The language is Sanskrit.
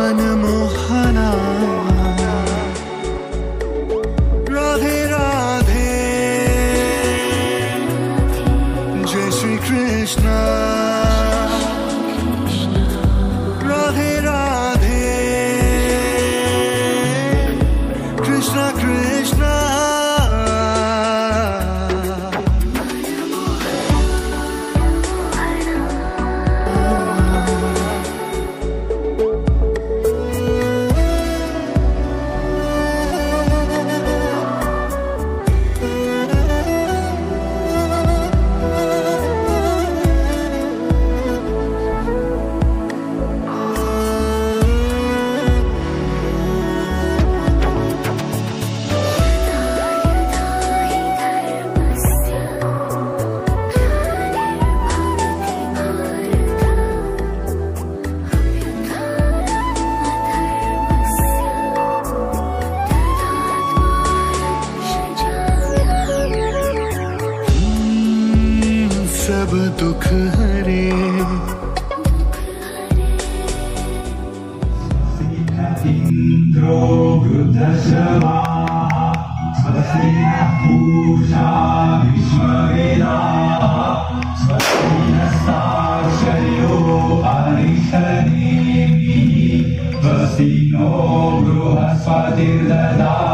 मनमोहना दुख हरे। इन्द्रो स्वस्तिनः पूषा विश्ववेदाः स्वस्तिनस्ताक्षर्यो अरिष्टनेमिः स्वस्ति नो बृहस्पतिर्ददा